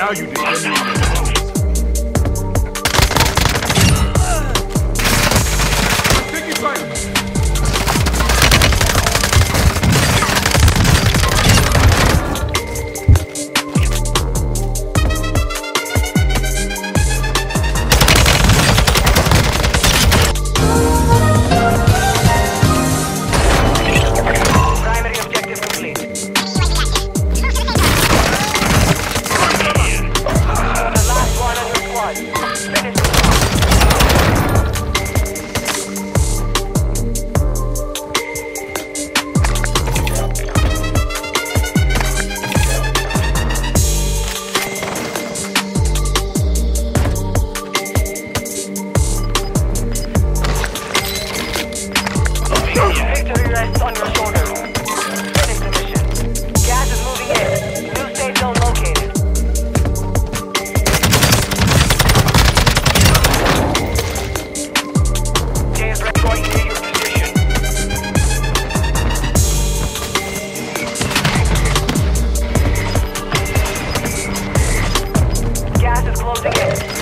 Now you did. rests on your shoulders. Finish the mission. Gas is moving in. New safe zone located. James in.